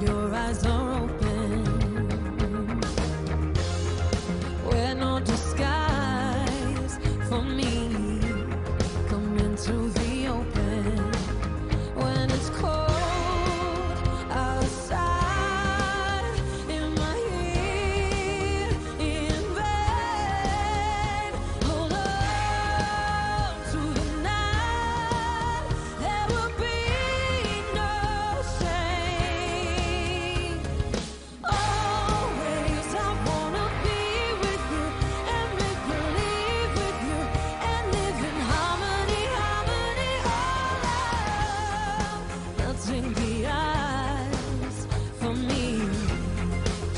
your eyes on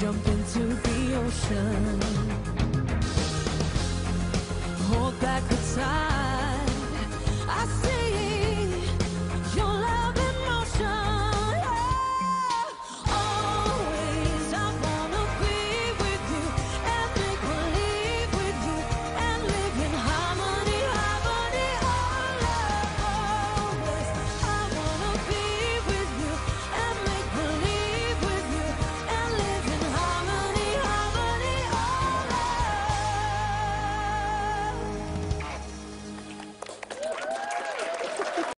jump into the ocean. Hold back the time.